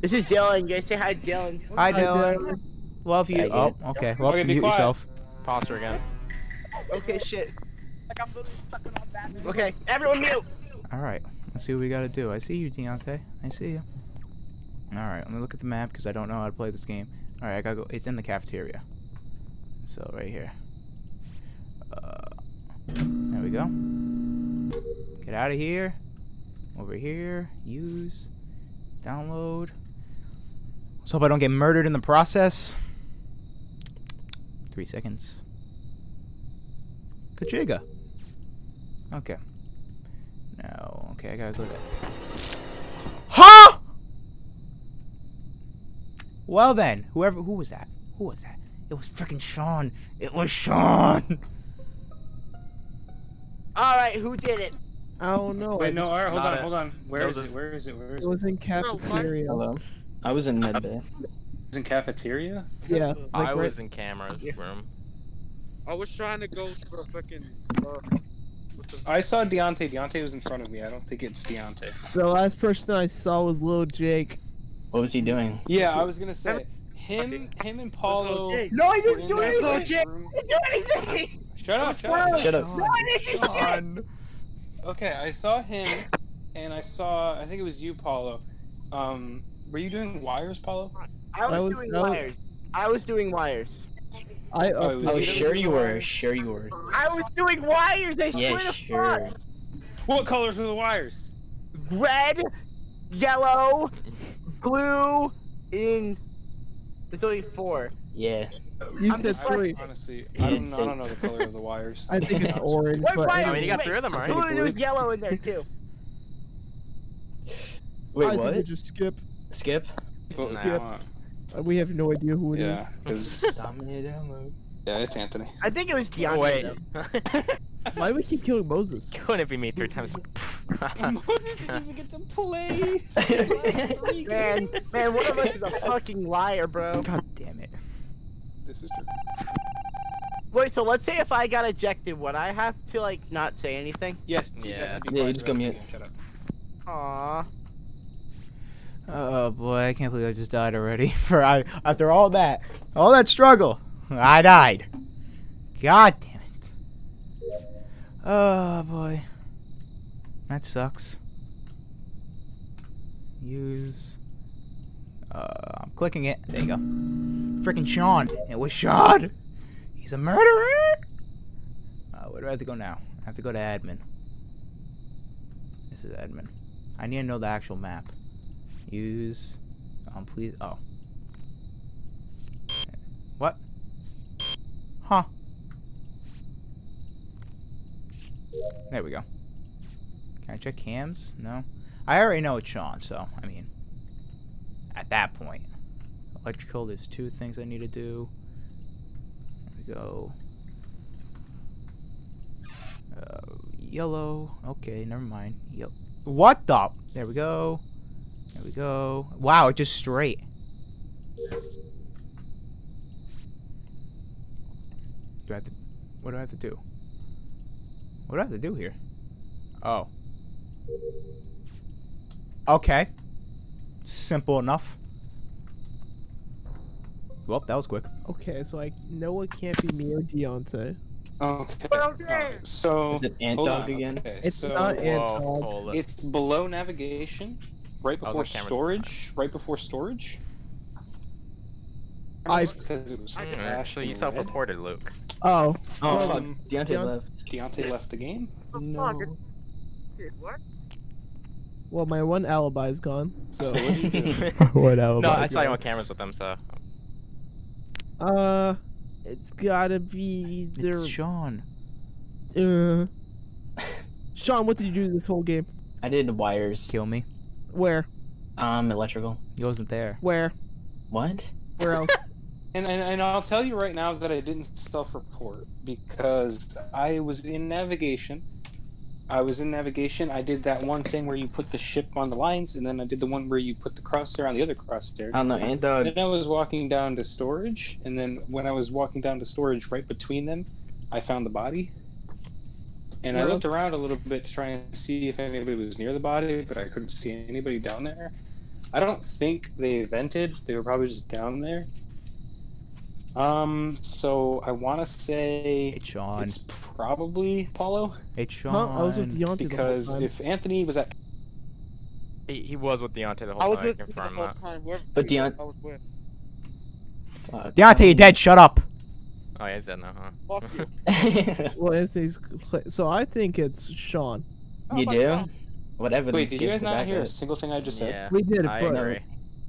This is Dylan. You guys say hi, Dylan. Hi, Dylan. Love you. Oh, okay. Well, Okay, be mute quiet. yourself. Pause again. Okay, shit. Okay, everyone mute. All right. Let's see what we got to do. I see you, Deontay. I see you. All right. Let me look at the map because I don't know how to play this game. All right. I gotta go. It's in the cafeteria. So right here. Uh, there we go. Get out of here. Over here. Use. Download. Let's hope I don't get murdered in the process. Three seconds. Kachiga. Okay. No. Okay, I gotta go there. Huh? Well then, whoever who was that? Who was that? It was freaking Sean. It was Sean. All right, who did it? I don't know. Wait, no, alright, hold Not on, it. hold on. Where is That is was it? Where is it? Where is It it? was in cafeteria. Hello. I was in medbay. It's in cafeteria? Yeah. Like I right- was in camera's Yeah. room. I was trying to go to the fucking. Uh, I saw Deontay. Deontay was in front of me. I don't think it's Deontay. The last person I saw was Little Jake. What was he doing? Yeah, I was gonna say him, him and Paulo. No, I were didn't do anything. back Jake. didn't do anything. Shut up! Shut up! Shut up. No, I didn't do shit. Sean. Okay, I saw him, and I saw. I think it was you, Paulo. Um, were you doing wires, Paulo? I was, I was- doing I was- wires. I was doing wires. I uh, Oh, was Oh, you sure doing you were. Sure you were. I was doing wires. I Yeah, swear to sure. fuck. What colors are the wires? Red, yellow, blue, and there's only four. Yeah. you I'm said just three. Honestly, Yeah, I don't, I don't know the color of the wires. I think it's orange. What but wire? I mean, you got Wait, three of them, right? Blue, there was yellow in there too. Wait, I think we what? just skip. Skip? But, Nah. We have no idea who it is. yeah, because yeah, it's Anthony. I think it was Deontay. Wait. Why do we keep killing Moses? Couldn't it be me three times? Moses didn't even get to play. Man, man, one of us is a fucking liar, bro. God damn it. This is true. Wait, so let's say if I got ejected, would I have to like not say anything? Yes. you Yeah. have to be Yeah, you just the go mute. Shut up. Aww. Oh boy, I can't believe I just died already. For I after all that, all that struggle, I died. God damn it. Oh boy, that sucks. Use. Uh, I'm clicking it. There you go. Freaking Sean. It was Sean. He's a murderer. Uh, where do I have to go now? I have to go to admin. This is admin. I need to know the actual map. Use. Um, please. Oh. What? Huh. There we go. Can I check cams? No. I already know it's Sean, so, I mean. At that point. Electrical, there's two things I need to do. There we go. Uh, yellow. Okay, never mind. Yep. What the? There we go. There we go. Wow, it just straight. Do I have to? What do I have to do? What do I have to do here? Oh. Okay. Simple enough. Well, that was quick. Okay, so like Noah can't be me or Deontay. Okay. Okay. So Is it Ant Dog again? okay, It's so, not Ant Dog. It's below navigation, right before on storage. Right before storage. I- because it was Actually, you self-reported, Luke. Oh, Oh, Um, fuck. Deontay Deont- left. Deontay left the game. no. Wait, What? Well, my one alibi is gone. So, So what do you do? what no. I saw you on cameras with them, so. Uh, it's gotta be It's. Sean. Uh, Sean, what did you do this whole game? I did wires. Kill me. Where? Um, electrical. He wasn't there. Where? What? Where else? And, and and I'll tell you right now that I didn't self-report because I was in navigation. I was in navigation. I did that one thing where you put the ship on the lines, and then I did the one where you put the crosshair on the other crosshair. I don't know. Ant Dog. Then I was walking down to storage, and then when I was walking down to storage, right between them, I found the body. And I looked around a little bit to try and see if anybody was near the body, but I couldn't see anybody down there. I don't think they vented. They were probably just down there. Um, so I want to say Hey, Sean. it's probably Paulo Hey, Sean. Huh? I was with Deontay because whole if Anthony was at He, he was with Deontay the whole I was time. with I you the whole time. Whoever But you Deont- was with. Fuck. Deontay, you're dead. Shut up. Oh, yeah, he's dead now, huh? Fuck you. Well, Anthony's. cl- So I think it's Sean. you oh, my do? God. What evidence? wait, did you guys not back hear a single thing I just said? Yeah, We did, I but agree.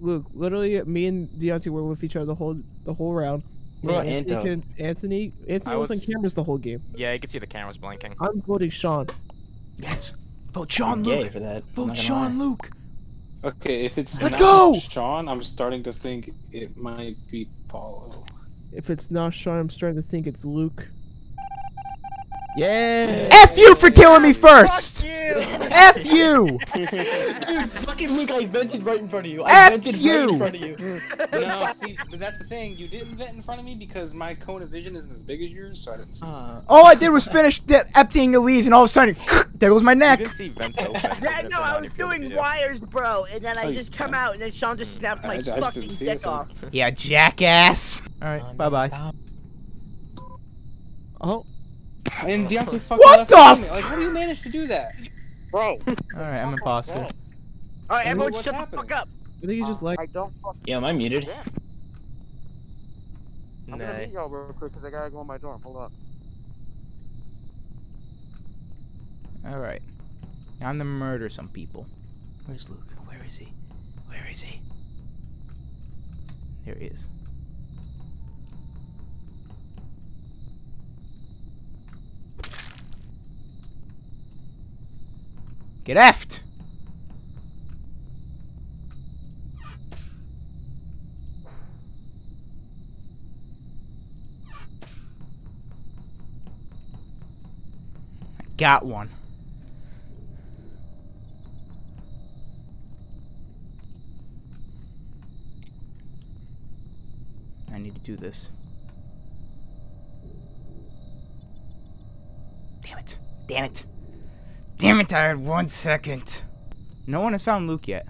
Luke, literally, me and Deontay were with each other the whole the whole round. What about Anthony, can- Anthony, Anthony I was, on cameras the whole game. Yeah, you can see the cameras blinking. I'm voting Sean. Yes. Vote Sean Luke. for that. Vote Sean lie. Luke. Okay, if it's Let's not go! Sean, I'm starting to think it might be Paulo. If it's not Sean, I'm starting to think it's Luke. Yeah. F you for killing me first. Fuck you! F you. Dude, fucking Luke, I vented right in front of you. I F vented right you! in front of you. no, see, but that's the thing. You didn't vent in front of me because my cone of vision isn't as big as yours, so I didn't see. Uh, All I did was finish de- emptying the leaves, and all of a sudden, there goes my You neck. didn't see vents open. Yeah, It's no, I was your field of doing wires, bro, and then I Oh, just come can. out, and then Sean just snapped I my ju- I fucking dick off. Yeah, jackass. All right, um, bye bye. um, Oh, And Deontay fucking What left the f- me. Like, how do you manage to do that? Bro. All right, I'm imposter. All right, Hey, everyone, what's shut happening? the fuck up. I think he's just like. I don't fuck. Yeah, am I muted? Yeah. I'm gonna meet y'all real quick because I gotta go in my dorm. Hold up. All right, I'm gonna murder some people. Where's Luke? Where is he? Where is he? There he is. Get effed! I got one. I need to do this. Damn it. Damn it. Damn it, I had one second. No one has found Luke yet.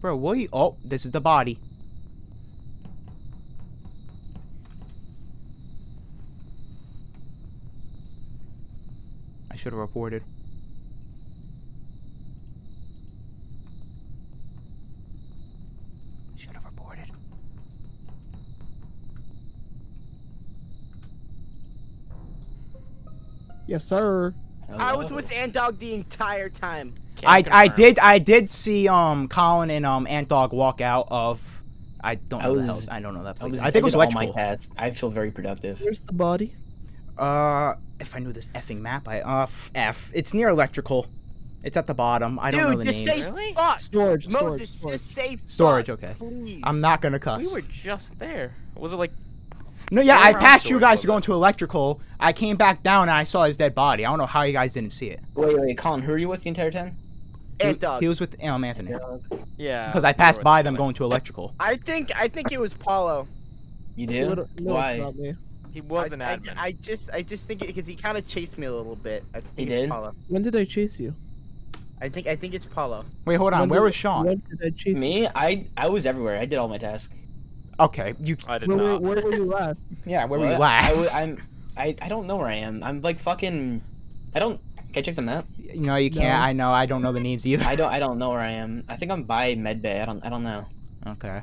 Bro, what you- Oh, this is the body. I should have reported. Should have reported. Yes, sir. I was Hello. with Ant Dog the entire time. Can I, I confirm. did I did see um Colin and um Ant Dog walk out of I don't I know the was- house. I don't know that I, was, I, think it was did all my electrical. tasks. I feel very productive. Where's the body? Uh, if I knew this effing map, I uh f, F. It's near electrical. It's at the bottom. I don't know the just names. say Really? fuck. Storage. Mo, Storage. just, storage. just say Storage, okay. Please. I'm not gonna cuss. We were just there. Was it like no, yeah, I passed you guys to go into electrical. I came back down and I saw his dead body. I don't know how you guys didn't see it. Wait, wait, Colin, who are you with the entire time? He, Ant Dog. he was with um Anthony yeah? because I passed by them going to electrical. I think I think it was Paulo. You No, do? no, Why? it's not me. other. He was I, an I- admin. I, just I just think it because he kind of chased me a little bit. I think He it's did? Paulo. When did I chase you? I think I think it's Paulo. Wait, hold on. When Where did- was Sean? When did I chase you? Me? I I was everywhere. I did all my tasks. Okay, you. I did Where, were- not. where were you last? Yeah, where were you What? last? I w- I'm I, I don't know where I am. I'm like fucking I don't can I check the map? no, you can't. No. I know. I don't know the names either. I don't I don't know where I am. I think I'm by medbay. I don't I don't know. Okay. no,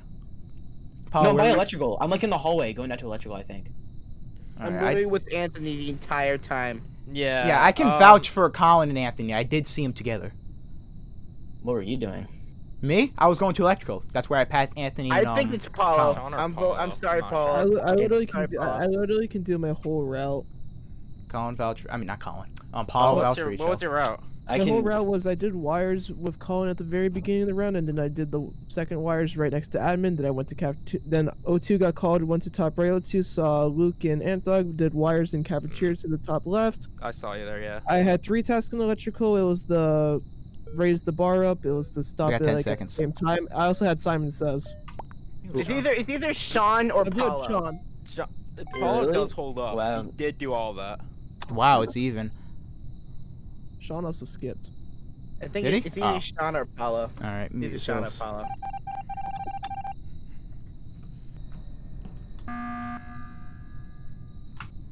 Paul, I'm by where electrical. I'm like in the hallway going down to electrical, I think. I'm Alright, I- with Anthony the entire time. yeah. yeah, I can um, vouch for Colin and Anthony. I did see them together. What were you doing? Me? I was going to electrical. That's where I passed Anthony. And, I think um, it's Paulo. Sean I'm vo- I'm sorry, Not I, I It's literally sorry, can do, Paulo. I, I literally can do my whole route. Colin vouch. I mean, not Colin. Um, Paul What vouch was, for your, each what was your route? I the can whole route was I did wires with Colin at the very beginning of the round, and then I did the second wires right next to admin. Then I went to cap. Two, then O2 got called, went to top right. O2 saw Luke and Ant Dog did wires in cafeteria to the top left. I saw you there. Yeah. I had three tasks in electrical. It was the raise the bar up. It was the stop got it like, seconds. at the same time. I also had Simon says. It's either it's either Sean or I'm Paulo. Sean. Jo- Paulo Really? does hold up. Wow. He did do all that. Wow, it's even. Sean also skipped. I think it- it's either Oh. Sean or Paulo. All right, mute Either Sean or yourselves. Paulo.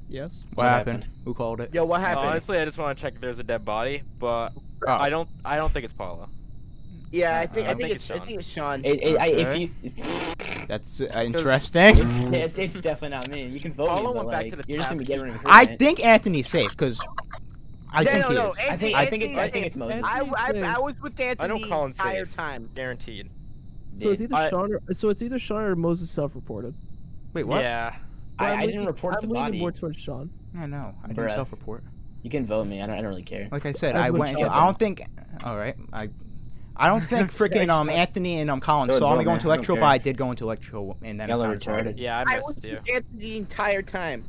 Yes. What, What happened? happened? Who called it? Yo, what No, happened? honestly, I just want to check if there's a dead body, but Oh. I don't. I don't think it's Paula. yeah, I think I I think think it's it's I Sean. think it's Sean. It, it, I, if Okay. you, That's uh, interesting. it's, it, it's definitely not me. You can vote Paula me, but back like, to the you're just gonna be task. getting rid I think Anthony's safe because I Yeah, think no, he no, is. I think I think it's I think it's Moses. I, I, I was with Anthony I know the Colin's entire safe. time. Guaranteed. So it's either I- Sean or so it's either Sean or Moses self-reported. Wait, what? Yeah. I, I'm didn't leaning- report I'm the leaning more towards Sean. I know. I didn't Bruh. self-report. You can vote me. I don't I don't really care. Like I said, I I went. Into, I don't think. All right. I. I don't think freaking um Anthony and um Colin Go saw vote, me go man. into electro, but. I did go into electro and then I Y'all are found Sean. retarded. Yeah, I I was missed with you. Anthony the entire time.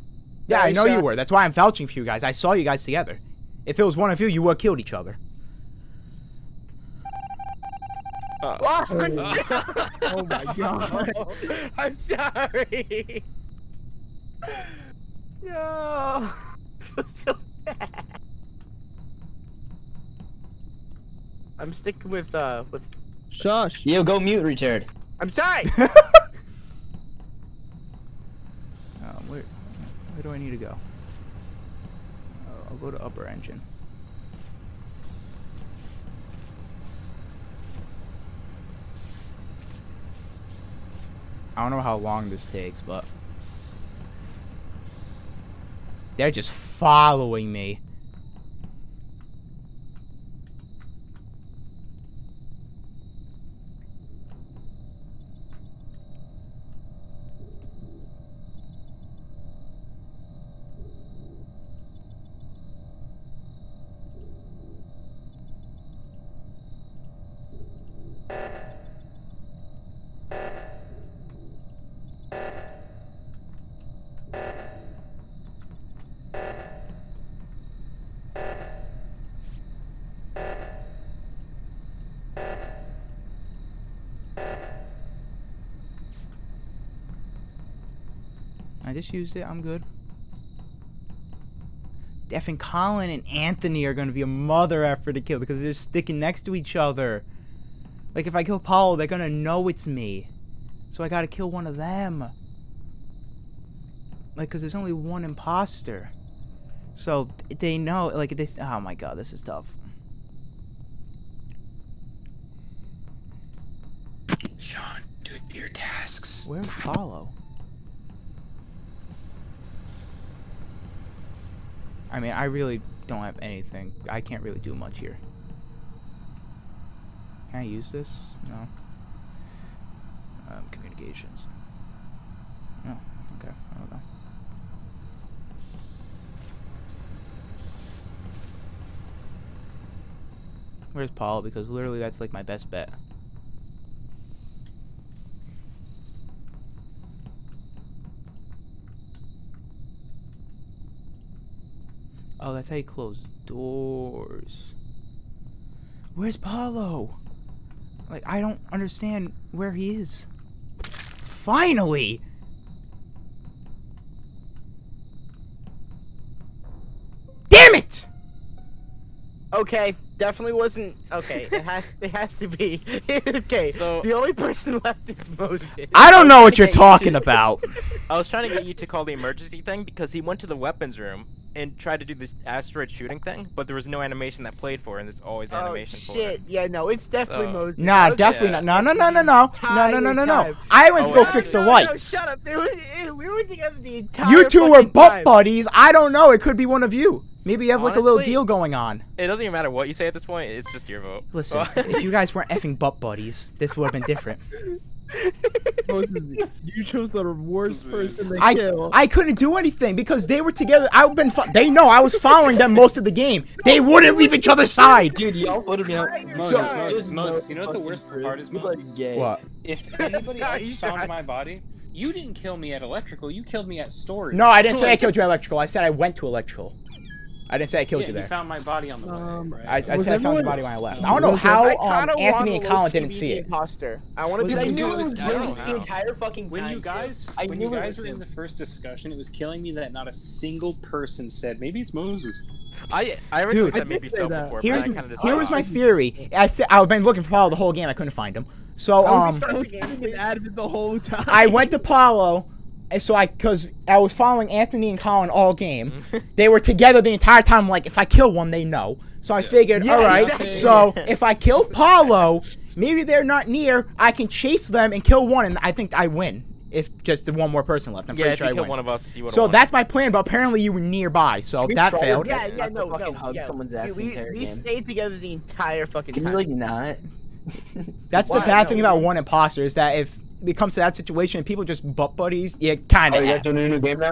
Yeah, I Sorry, know you were. That's why I'm vouching for you guys. I saw you guys together. If it was one of you, you would have killed each other. Uh, Oh, Oh my god. I'm sorry. No. I'm so bad. I'm sticking with uh with. Shush. Yo, go mute, retard. I'm sorry. Um, where, where do I need to go? Uh, I'll go to upper engine. I don't know how long this takes, but they're just following me. I just used it. I'm good. Def and Colin and Anthony are going to be a mother effort to kill because they're sticking next to each other. Like, if I kill Paul, they're going to know it's me. So I got to kill one of them. Like, because there's only one imposter. So they know, like, this. Oh my god, this is tough. Sean, do your tasks. Where's Paulo? I mean, I really don't have anything. I can't really do much here. Can I use this? No. Um, communications. No. Okay. I don't know. Where's Paul? Because literally that's like my best bet. Oh, that's how you close doors. Where's Paulo? Like, I don't understand where he is. Finally! Damn it! Okay, definitely wasn't. Okay, it has it has to be. okay, So- the only person left is Moses. I don't know what you're to get you talking about. I was trying to get you to call the emergency thing because he went to the weapons room and tried to do the asteroid shooting thing, but there was no animation that played for, it, and there's always Oh animation for shit! it. Yeah, no, it's definitely So- Moses. Nah, was- definitely yeah. not. No, no, no, no, no. No, no, no, no, no. I went to Oh, go wait. fix the No, no, no, lights. shut up! It was, it, we were together the entire. You two were butt time. buddies. I don't know. It could be one of you. Maybe you have like a little deal going on. It doesn't even matter what you say at this point. It's just your vote. Listen, if you guys weren't effing butt buddies, this would have been different. Moses, you chose the worst person to I kill. I couldn't do anything because they were together. I've been. Fo- they know I was following them most of the game. They wouldn't leave each other's side. Dude, y'all voted me out. Moses, So- Moses, Moses. You know what the worst part is, You like What? If anybody Sorry, else found my body, you didn't kill me at electrical. You killed me at storage. No, I didn't say I Like, killed you at electrical. I said I went to electrical. I didn't say I killed yeah, you there. found my body on the way. Um, right? I, I Was said I found the body when I left. I don't know Was how um, Anthony and Colin didn't see it. Imposter. I want to be I knew it was this- I don't Moses know the entire fucking time. when you guys I when knew you guys were in the first discussion, it was killing me that not a single person said maybe it's Moses. I I originally Dude. said I maybe did say so that. before, Here's but I kind of here was my theory. I said I've been looking for Paulo the whole game. I couldn't find him. So I was um, stuck I was the- whole time. I went to Paulo, and so I because I was following Anthony and Colin all game. Mm-hmm. They were together the entire time. Like if I kill one, they know. So I figured, Yeah, all right. exactly. So if I kill Paulo, maybe they're not near. I can chase them and kill one, and I think I win. If just the one more person left, I'm yeah, pretty if sure you I killed win. one of us, you would. So that's my plan, but apparently you were nearby, so we that failed. Yeah, yeah, Not to no, fucking no, hug yeah. someone's ass the we, we stayed together the entire fucking Can time. you like not? That's the bad No, thing about one imposter is that if it comes to that situation, people just butt buddies. You kind Oh, of. you guys doing a new game now?